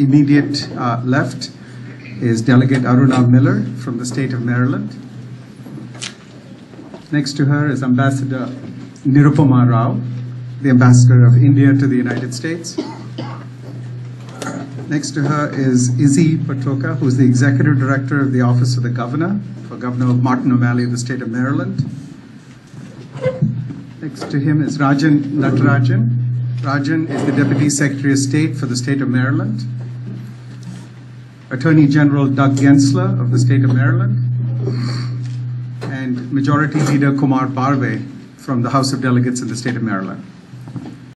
immediate uh, left is Delegate Aruna Miller from the state of Maryland. Next to her is Ambassador Nirupama Rao, the Ambassador of India to the United States. Next to her is Izzy Patoka, who is the Executive Director of the Office of the Governor for Governor Martin O'Malley of the state of Maryland. Next to him is Rajan Natarajan. Rajan is the Deputy Secretary of State for the state of Maryland. Attorney General Doug Gansler of the state of Maryland. And Majority Leader Kumar Barve from the House of Delegates in the state of Maryland.